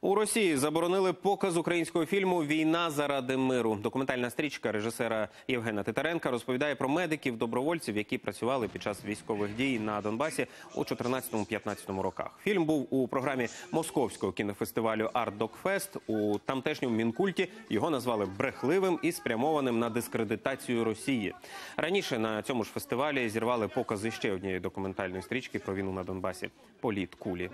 У Росії заборонили показ українського фільму Війна заради миру. Документальна стрічка режисера Євгена Титаренка розповідає про медиків, добровольців, які працювали під час військових дій на Донбасі у 2014-2015 роках. Фільм був у програмі московського кінофестивалю Арт Докфест. У тамтешньому мінкульті його назвали брехливим і спрямованим на дискредитацію Росії. Раніше на цьому ж фестивалі зірвали покази ще однієї документальної стрічки про війну на Донбасі Політ кулі.